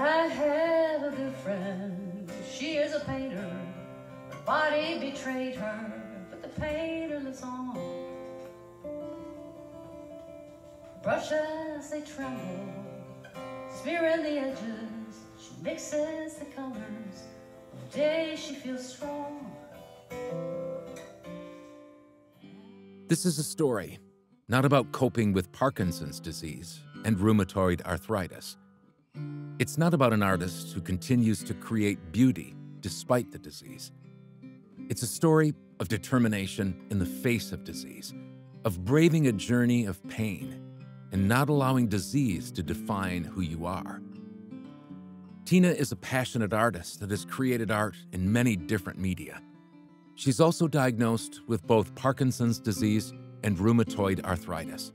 I have a good friend. She is a painter. Her body betrayed her, but the painter lives on. Brushes, they tremble, smearing the edges. She mixes the colors. One day she feels strong. This is a story not about coping with Parkinson's disease and rheumatoid arthritis. It's not about an artist who continues to create beauty despite the disease. It's a story of determination in the face of disease, of braving a journey of pain and not allowing disease to define who you are. Tina is a passionate artist that has created art in many different media. She's also diagnosed with both Parkinson's disease and rheumatoid arthritis.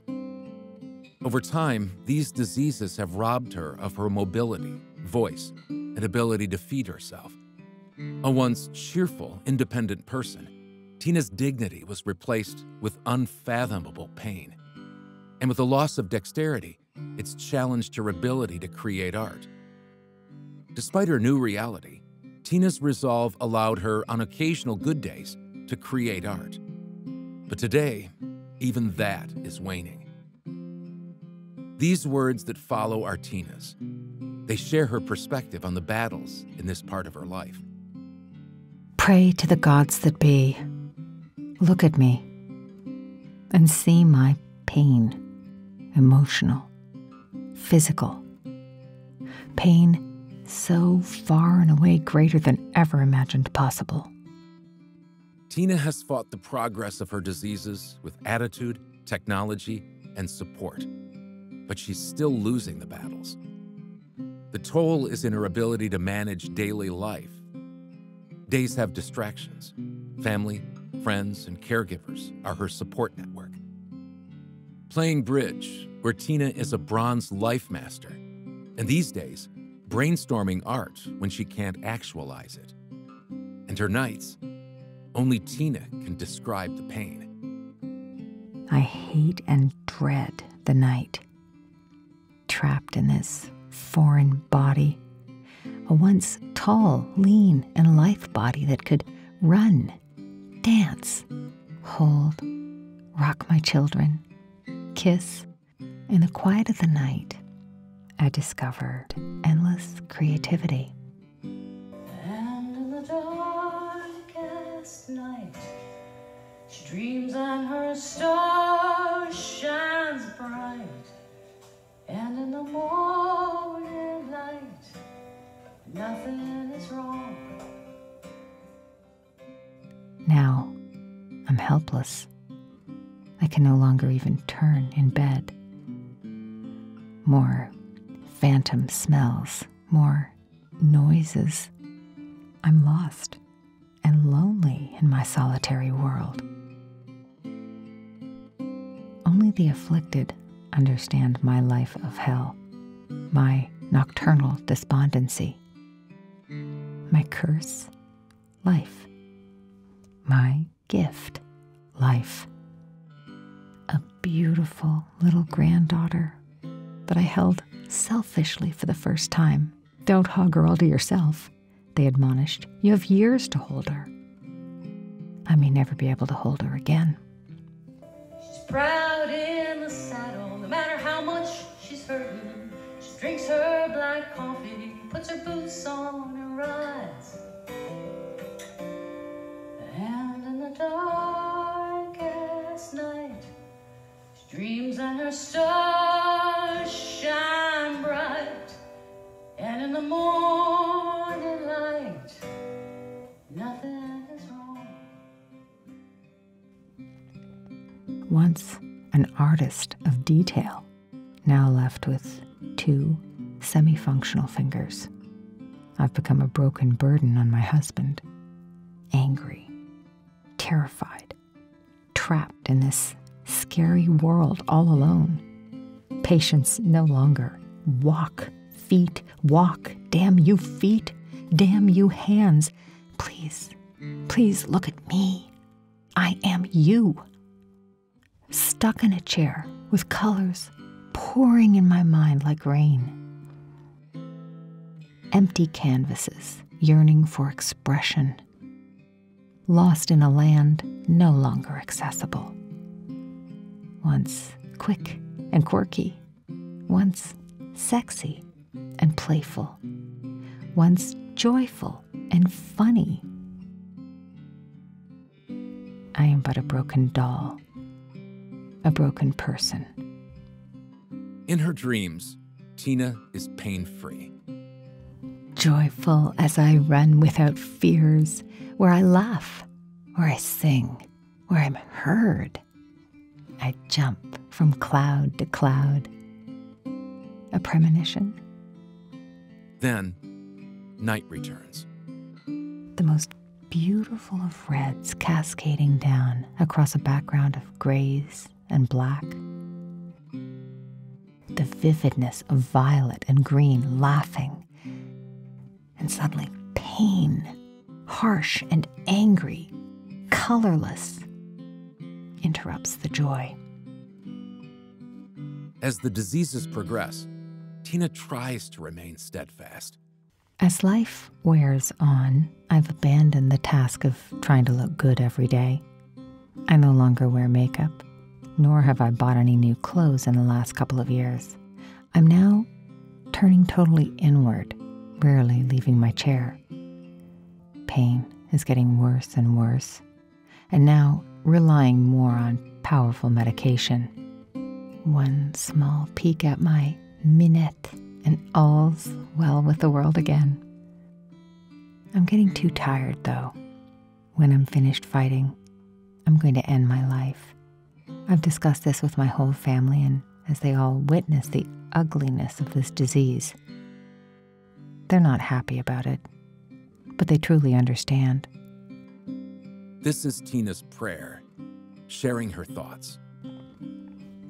Over time, these diseases have robbed her of her mobility, voice, and ability to feed herself. A once cheerful, independent person, Tina's dignity was replaced with unfathomable pain. And with the loss of dexterity, it's challenged her ability to create art. Despite her new reality, Tina's resolve allowed her on occasional good days to create art. But today, even that is waning. These words that follow are Tina's. They share her perspective on the battles in this part of her life. Pray to the gods that be. Look at me and see my pain emotional, physical. Pain so far and away greater than ever imagined possible. Tina has fought the progress of her diseases with attitude, technology, and support, but she's still losing the battles. The toll is in her ability to manage daily life. Days have distractions. Family, friends, and caregivers are her support network. Playing bridge, where Tina is a bronze life master, and these days, brainstorming art when she can't actualize it. And her nights, only Tina can describe the pain. I hate and dread the night. Trapped in this foreign body, a once tall, lean, and lithe body that could run, dance, hold, rock my children, kiss. In the quiet of the night, I discovered endless creativity. And in the darkest night, she dreams and her star shines helpless. I can no longer even turn in bed. More phantom smells, more noises. I'm lost and lonely in my solitary world. Only the afflicted understand my life of hell, my nocturnal despondency, my curse, life, first time. Don't hug her all to yourself, they admonished. You have years to hold her. I may never be able to hold her again. She's proud in the saddle, no matter how much she's hurting. She drinks her black coffee, puts her boots on, and rides. And in the darkest night, she dreams and her stars the morning light, nothing is wrong. Once an artist of detail, now left with two semi functional fingers. I've become a broken burden on my husband, angry, terrified, trapped in this scary world all alone. Patience no longer. Walk, feet, walk. Damn you, feet. Damn you, hands. Please, please look at me. I am you. Stuck in a chair with colors pouring in my mind like rain. empty canvases yearning for expression, lost in a land no longer accessible. Once quick and quirky, once sexy and playful, once joyful and funny. I am but a broken doll, a broken person. In her dreams, Tina is pain free. Joyful as I run without fears, where I laugh, where I sing, where I'm heard. I jump from cloud to cloud. A premonition? Then, night returns. The most beautiful of reds cascading down across a background of grays and black. The vividness of violet and green laughing. And suddenly, pain, harsh and angry, colorless, interrupts the joy. As the diseases progress, Tina tries to remain steadfast. As life wears on, I've abandoned the task of trying to look good every day. I no longer wear makeup, nor have I bought any new clothes in the last couple of years. I'm now turning totally inward, rarely leaving my chair. Pain is getting worse and worse, and now relying more on powerful medication. One small peek at my minute, and all's well with the world again. I'm getting too tired, though. When I'm finished fighting, I'm going to end my life. I've discussed this with my whole family, and as they all witness the ugliness of this disease, they're not happy about it, but they truly understand. This is Tina's prayer, sharing her thoughts.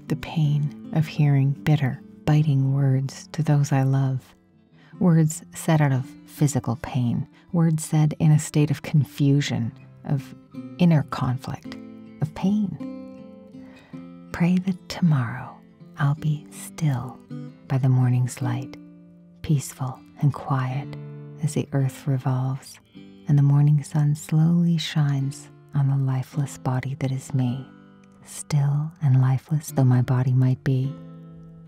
The pain of hearing bitter, biting words to those I love, words said out of physical pain, words said in a state of confusion, of inner conflict, of pain. Pray that tomorrow I'll be still by the morning's light, peaceful and quiet as the earth revolves and the morning sun slowly shines on the lifeless body that is me. Still and lifeless though my body might be,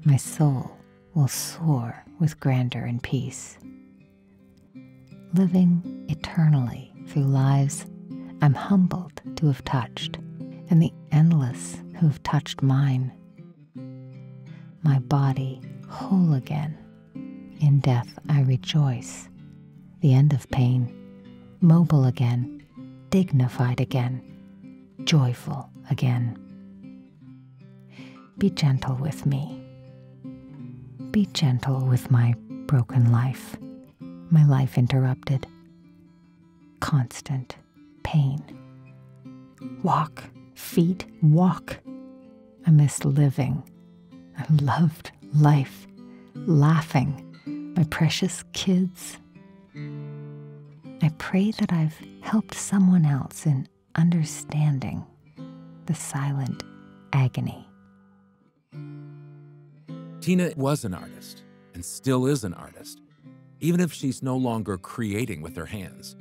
my soul will soar with grandeur and peace. Living eternally through lives I'm humbled to have touched, and the endless who have touched mine. My body whole again. In death I rejoice, the end of pain mobile again, dignified again, joyful again. Be gentle with me. Be gentle with my broken life, my life interrupted, constant pain. Walk, feet, walk. I miss living. I loved life, laughing, my precious kids I pray that I've helped someone else in understanding the silent agony. Tina was an artist and still is an artist, even if she's no longer creating with her hands.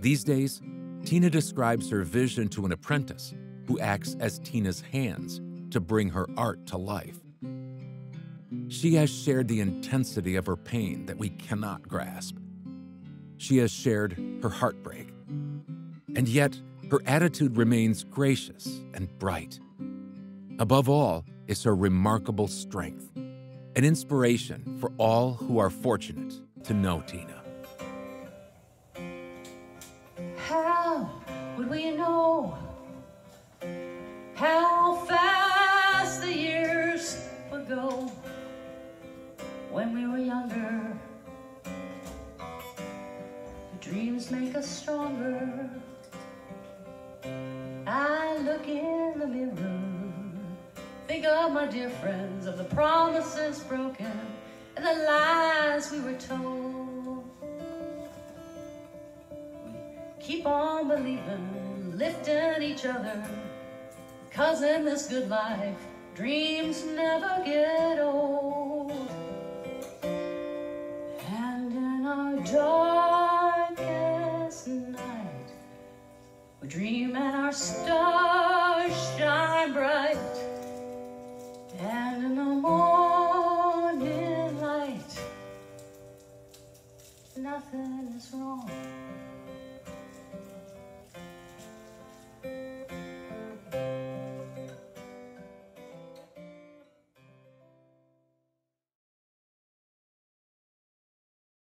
These days, Tina describes her vision to an apprentice who acts as Tina's hands to bring her art to life. She has shared the intensity of her pain that we cannot grasp she has shared her heartbreak. And yet, her attitude remains gracious and bright. Above all is her remarkable strength, an inspiration for all who are fortunate to know Tina. How would we know how fast the years would go when we were younger? Dreams make us stronger. I look in the mirror, think of my dear friends, of the promises broken and the lies we were told. We keep on believing, lifting each other, cause in this good life, dreams never get old. And in our darkest night, we dream and our stars